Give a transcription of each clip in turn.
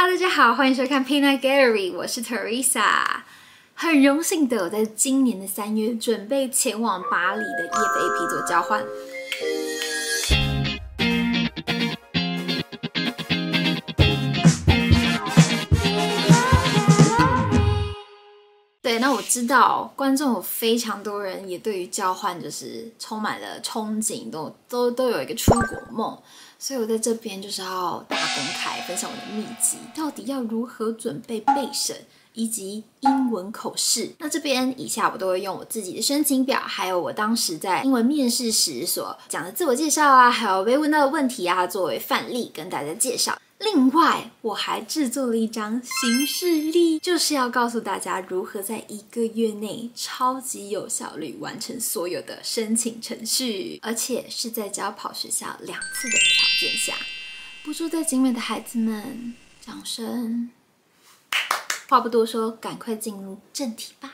Hello，大家好，欢迎收看 Peanut Gallery，我是 Teresa。很荣幸的，我在今年的三月准备前往巴黎的 EFAP 做交换。那我知道观众有非常多人也对于交换就是充满了憧憬，都都都有一个出国梦。所以我在这边就是要大公开分享我的秘籍，到底要如何准备备审以及英文口试。那这边以下我都会用我自己的申请表，还有我当时在英文面试时所讲的自我介绍啊，还有被问到的问题啊，作为范例跟大家介绍。另外，我还制作了一张行事历，就是要告诉大家如何在一个月内超级有效率完成所有的申请程序，而且是在只要跑学校两次的条件下。不住在精美的孩子们，掌声！话不多说，赶快进入正题吧。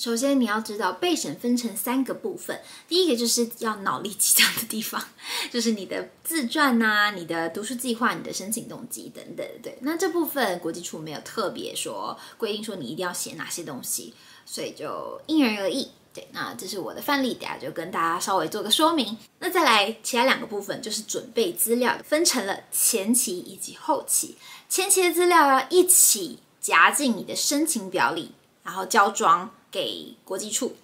首先，你要知道备审分成三个部分。第一个就是要脑力激荡的地方，就是你的自传呐、你的读书计划、你的申请动机等等。对，那这部分国际处没有特别说规定说你一定要写哪些东西，所以就因人而异。对，那这是我的范例，等下就跟大家稍微做个说明。那再来，其他两个部分就是准备资料，分成了前期以及后期。前期的资料要一起夹进你的申请表里，然后交装。给国际处，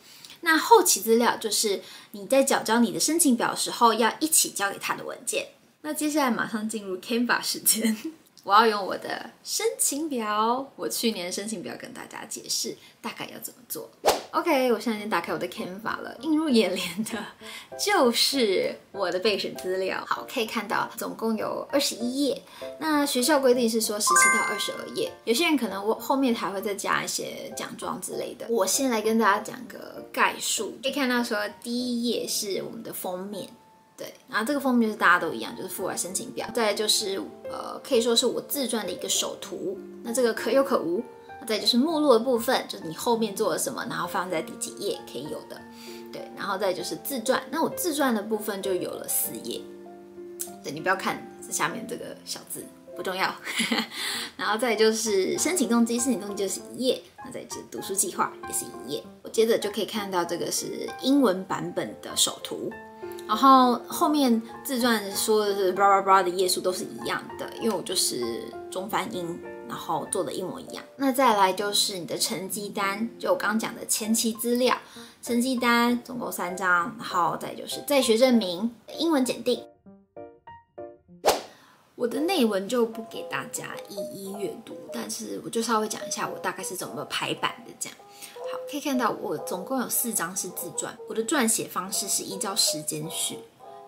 那后期资料就是你在缴交你的申请表时候要一起交给他的文件。那接下来马上进入 Canva 时间。我要用我的申请表，我去年申请表跟大家解释大概要怎么做。OK，我现在已经打开我的 Canva 了，映入眼帘的就是我的备审资料。好，可以看到总共有二十一页。那学校规定是说十七到二十二页，有些人可能我后面还会再加一些奖状之类的。我先来跟大家讲个概述，可以看到说第一页是我们的封面。对，然后这个封面是大家都一样，就是附来申请表。再就是呃，可以说是我自传的一个首图。那这个可有可无。再就是目录的部分，就是你后面做了什么，然后放在第几页可以有的。对，然后再就是自传。那我自传的部分就有了四页。对，你不要看这下面这个小字，不重要。然后再就是申请动机，申请动机就是一页。那再就是读书计划，也是一页。我接着就可以看到这个是英文版本的首图。然后后面自传说的是 blah blah blah 的页数都是一样的，因为我就是中翻英，然后做的一模一样。那再来就是你的成绩单，就我刚刚讲的前期资料，成绩单总共三张，然后再就是在学证明、英文检定。我的内文就不给大家一一阅读，但是我就稍微讲一下我大概是怎么排版的这样。好，可以看到我总共有四张是自传，我的撰写方式是依照时间序，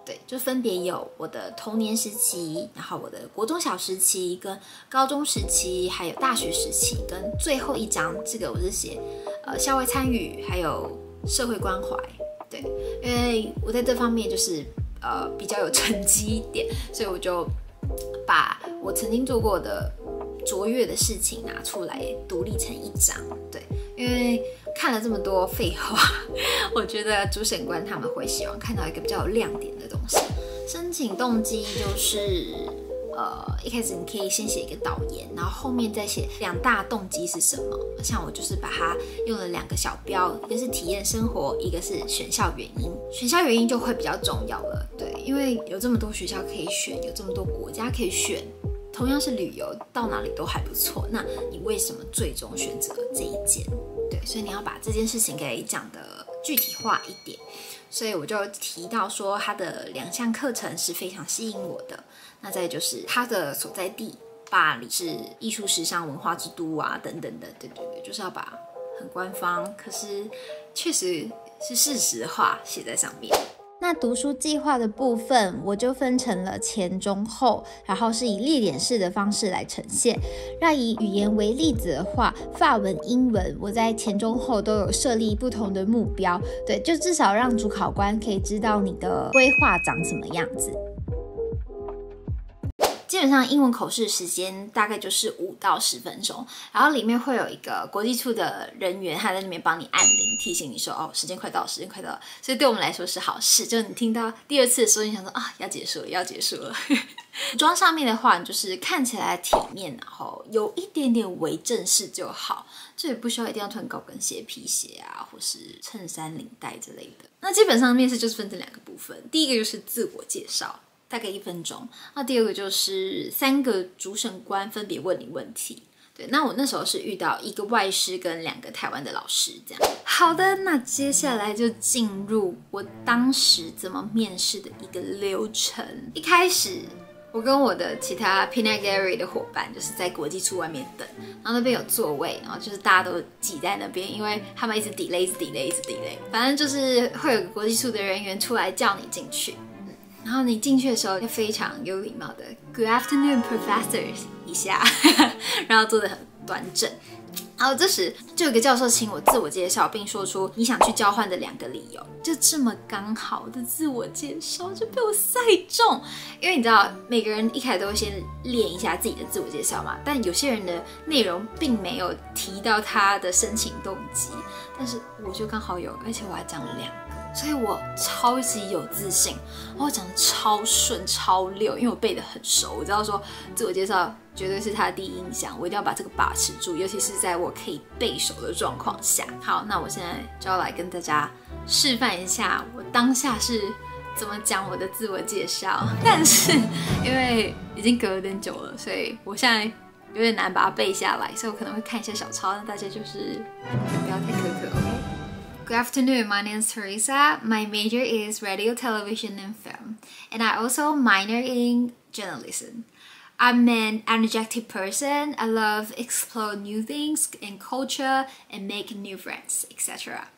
对，就分别有我的童年时期，然后我的国中小时期，跟高中时期，还有大学时期，跟最后一张这个我是写呃校外参与，还有社会关怀，对，因为我在这方面就是呃比较有成绩一点，所以我就把我曾经做过的。卓越的事情拿出来独立成一张，对，因为看了这么多废话，我觉得主审官他们会喜欢看到一个比较有亮点的东西。申请动机就是，呃，一开始你可以先写一个导言，然后后面再写两大动机是什么。像我就是把它用了两个小标，一个是体验生活，一个是选校原因。选校原因就会比较重要了，对，因为有这么多学校可以选，有这么多国家可以选。同样是旅游，到哪里都还不错。那你为什么最终选择这一间？对，所以你要把这件事情给讲的具体化一点。所以我就提到说，他的两项课程是非常吸引我的。那再就是他的所在地巴黎是艺术、时尚、文化之都啊，等等的。对对对，就是要把很官方，可是确实是事实化写在上面。那读书计划的部分，我就分成了前、中、后，然后是以列点式的方式来呈现。那以语言为例子的话，法文、英文，我在前、中、后都有设立不同的目标，对，就至少让主考官可以知道你的规划长什么样子。基本上英文口试时间大概就是五到十分钟，然后里面会有一个国际处的人员，他在那边帮你按铃提醒你说哦，时间快到，时间快到。所以对我们来说是好事，就你听到第二次的时候，你想说啊，要结束了，要结束了。装上面的话，就是看起来体面，然后有一点点微正式就好，这也不需要一定要穿高跟鞋、皮鞋啊，或是衬衫、领带之类的。那基本上面试就是分成两个部分，第一个就是自我介绍，大概一分钟；那第二个就是三个主审官分别问你问题。对，那我那时候是遇到一个外师跟两个台湾的老师，这样。好的，那接下来就进入我当时怎么面试的一个流程。一开始。我跟我的其他 p i n a g a r y 的伙伴，就是在国际处外面等，然后那边有座位，然后就是大家都挤在那边，因为他们一直 delay，一直 delay，一直 delay，反正就是会有个国际处的人员出来叫你进去，然后你进去的时候要非常有礼貌的 Good afternoon, professors 一下，然后坐得很端正。然后这时就有个教授请我自我介绍，并说出你想去交换的两个理由。就这么刚好的自我介绍就被我赛中，因为你知道每个人一开始都会先练一下自己的自我介绍嘛，但有些人的内容并没有提到他的申请动机，但是我就刚好有，而且我还讲了两，所以我超级有自信，我讲的超顺超溜，因为我背的很熟，我知道说自我介绍。绝对是他的第一印象，我一定要把这个把持住，尤其是在我可以背熟的状况下。好，那我现在就要来跟大家示范一下，我当下是怎么讲我的自我介绍。但是因为已经隔了点久了，所以我现在有点难把它背下来，所以我可能会看一下小抄，那大家就是不要太苛刻，OK？Good afternoon, my name is Teresa. My major is radio, television, and film, and I also minor in journalism. I'm an energetic person. I love explore new things and culture and make new friends, etc.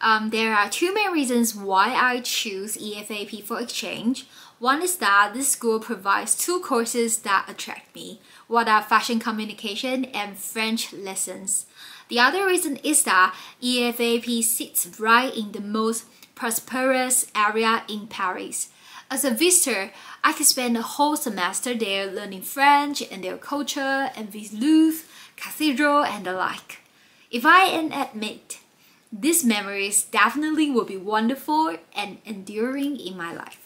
Um, there are two main reasons why I choose EFAP for exchange. One is that this school provides two courses that attract me, what are fashion communication and French lessons. The other reason is that EFAP sits right in the most prosperous area in Paris. As a visitor, I could spend a whole semester there learning French and their culture and visit Louvre, Cathedral, and the like. If I am admit, these memories definitely will be wonderful and enduring in my life.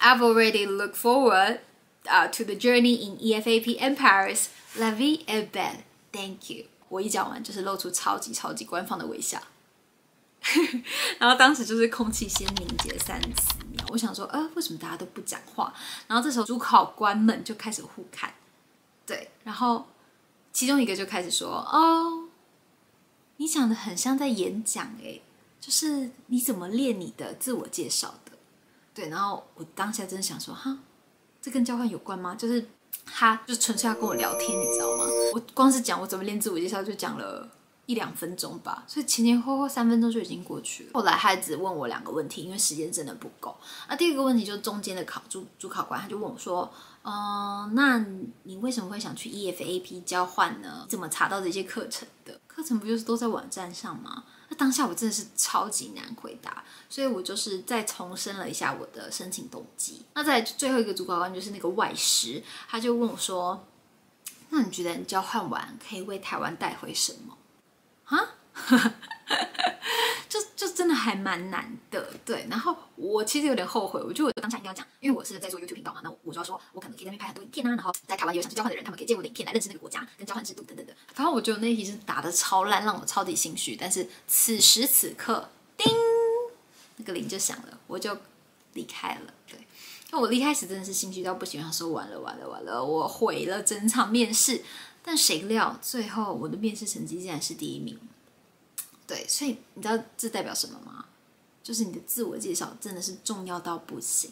I've already look forward uh, to the journey in EFAP and Paris. La vie est belle. Thank you. 我一讲完就是露出超级超级官方的微笑。然后当时就是空气先凝结三十秒，我想说，呃，为什么大家都不讲话？然后这时候主考官们就开始互看，对，然后其中一个就开始说，哦，你讲的很像在演讲，诶，就是你怎么练你的自我介绍的？对，然后我当下真的想说，哈，这跟交换有关吗？就是他就纯粹要跟我聊天，你知道吗？我光是讲我怎么练自我介绍就讲了。一两分钟吧，所以前前后后三分钟就已经过去了。后来他只问我两个问题，因为时间真的不够。那第二个问题就是中间的考主主考官他就问我说：“嗯，那你为什么会想去 EFAP 交换呢？怎么查到这些课程的？课程不就是都在网站上吗？”当下我真的是超级难回答，所以我就是再重申了一下我的申请动机。那在最后一个主考官就是那个外师，他就问我说：“那你觉得你交换完可以为台湾带回什么？”啊，真的还蛮难的，对。然后我其实有点后悔，我觉得我当下应该要讲，因为我是在做 YouTube 频道嘛，那我就要说，我可能可以在那边拍很多影片啊，然后在台湾有想去交换的人，他们可以借我的影片来认识那个国家跟交换制度等等的。反正我觉得那题是打的超烂，让我超级心虚。但是此时此刻，叮，那个铃就响了，我就离开了。对，那我离开时真的是心虚到不行，想说完了完了完了，我毁了整场面试。但谁料最后我的面试成绩竟然是第一名，所以你知道这代表什么吗？就是你的自我介绍真的是重要到不行。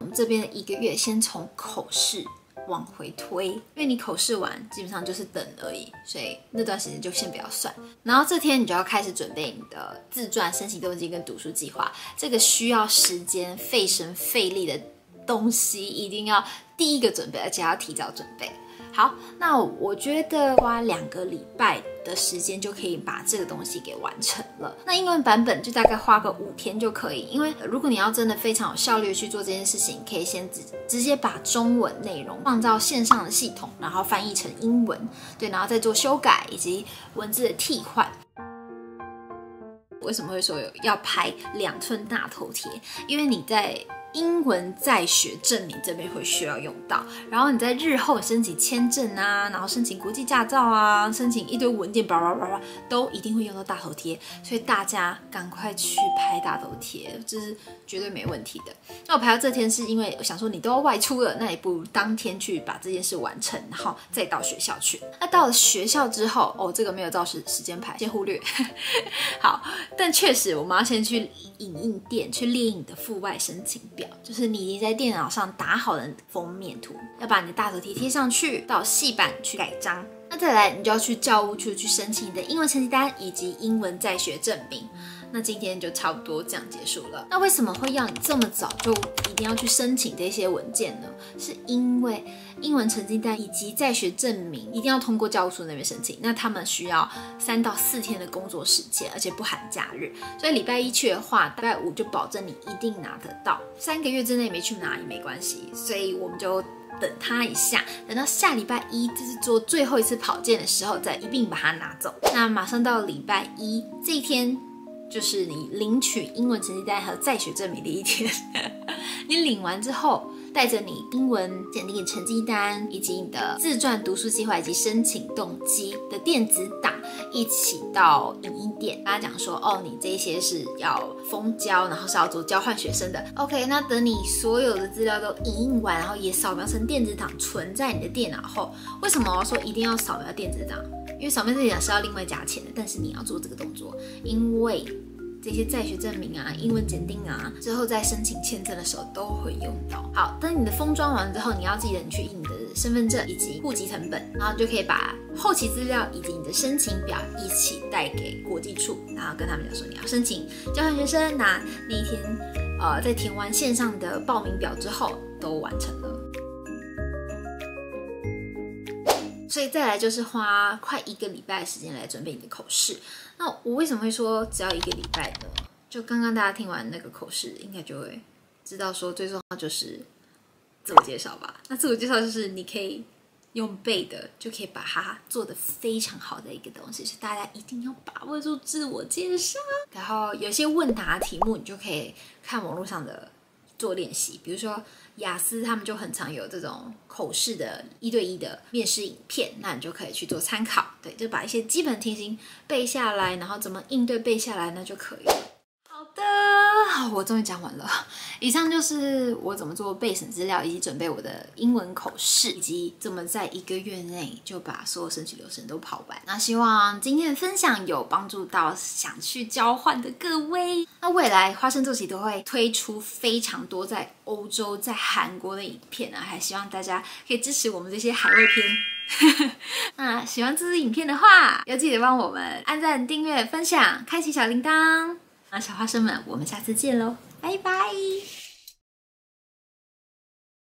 我们这边一个月先从口试往回推，因为你口试完基本上就是等而已，所以那段时间就先不要算。然后这天你就要开始准备你的自传、申请动机跟读书计划，这个需要时间、费神费力的。东西一定要第一个准备，而且要提早准备。好，那我觉得花两个礼拜的时间就可以把这个东西给完成了。那英文版本就大概花个五天就可以，因为如果你要真的非常有效率去做这件事情，可以先直直接把中文内容放到线上的系统，然后翻译成英文，对，然后再做修改以及文字的替换。为什么会说有要拍两寸大头贴？因为你在。英文在学证明这边会需要用到，然后你在日后申请签证啊，然后申请国际驾照啊，申请一堆文件，叭叭叭叭，都一定会用到大头贴，所以大家赶快去拍大头贴，这是绝对没问题的。那我排到这天是因为我想说你都要外出了，那也不如当天去把这件事完成，然后再到学校去。那到了学校之后，哦，这个没有照时时间排，先忽略。好，但确实我们要先去影印店去列印你的赴外申请表。就是你已经在电脑上打好的封面图，要把你的大头贴贴上去，到细版去盖章。那再来，你就要去教务处去申请你的英文成绩单以及英文在学证明。那今天就差不多这样结束了。那为什么会要你这么早就一定要去申请这些文件呢？是因为英文成绩单以及在学证明一定要通过教务处那边申请，那他们需要三到四天的工作时间，而且不含假日。所以礼拜一去的话，礼拜五就保证你一定拿得到。三个月之内没去拿也没关系，所以我们就等他一下，等到下礼拜一就是做最后一次跑件的时候，再一并把它拿走。那马上到礼拜一这一天。就是你领取英文成绩单和在学证明的一天，你领完之后，带着你英文检定成绩单以及你的自传读书计划以及申请动机的电子档一起到影音店，跟他讲说，哦，你这些是要封交，然后是要做交换学生的。OK，那等你所有的资料都影印完，然后也扫描成电子档存在你的电脑后，为什么我说一定要扫描电子档？因为扫描这点是要另外加钱的，但是你要做这个动作，因为这些在学证明啊、英文检定啊，之后在申请签证的时候都会用到。好，等你的封装完之后，你要记得你去印你的身份证以及户籍成本，然后就可以把后期资料以及你的申请表一起带给国际处，然后跟他们讲说你要申请交换学生。那那一天，呃，在填完线上的报名表之后，都完成了。所以再来就是花快一个礼拜的时间来准备你的口试。那我为什么会说只要一个礼拜呢？就刚刚大家听完那个口试，应该就会知道说最重要就是自我介绍吧。那自我介绍就是你可以用背的，就可以把它做的非常好的一个东西，是大家一定要把握住自我介绍。然后有些问答题目，你就可以看网络上的。做练习，比如说雅思，他们就很常有这种口试的一对一的面试影片，那你就可以去做参考。对，就把一些基本题型背下来，然后怎么应对背下来，那就可以了。好的。我终于讲完了。以上就是我怎么做备审资料，以及准备我的英文口试，以及怎么在一个月内就把所有申请流程都跑完。那希望今天的分享有帮助到想去交换的各位。那未来花生坐骑都会推出非常多在欧洲、在韩国的影片呢，还希望大家可以支持我们这些海外片。那喜欢这支影片的话，要记得帮我们按赞、订阅、分享、开启小铃铛。小花生们，我们下次见喽，拜拜。